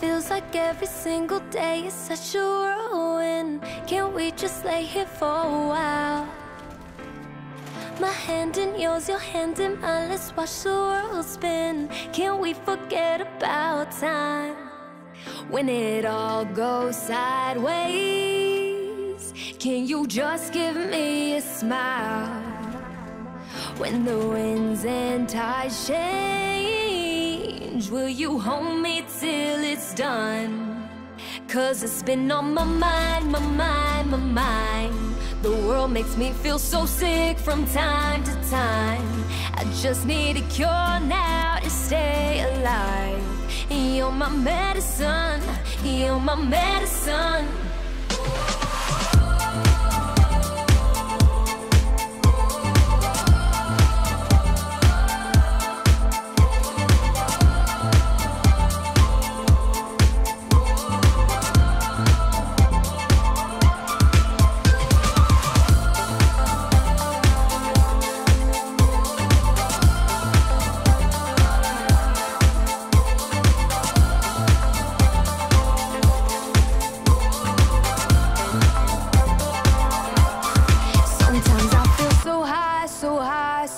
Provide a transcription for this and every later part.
feels like every single day is such a whirlwind. Can't we just lay here for a while? My hand in yours, your hand in mine, let's watch the world spin. Can't we forget about time? When it all goes sideways, can you just give me a smile? When the winds and tides change, will you hold me till it's done? Cause it's been on my mind, my mind, my mind. The world makes me feel so sick from time to time. I just need a cure now to stay alive. You're my medicine, you're my medicine.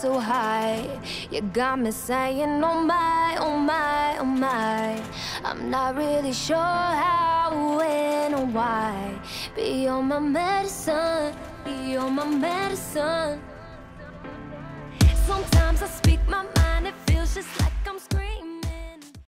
So high. You got me saying, oh my, oh my, oh my. I'm not really sure how, when, or why. But you're my medicine, you're my medicine. Sometimes I speak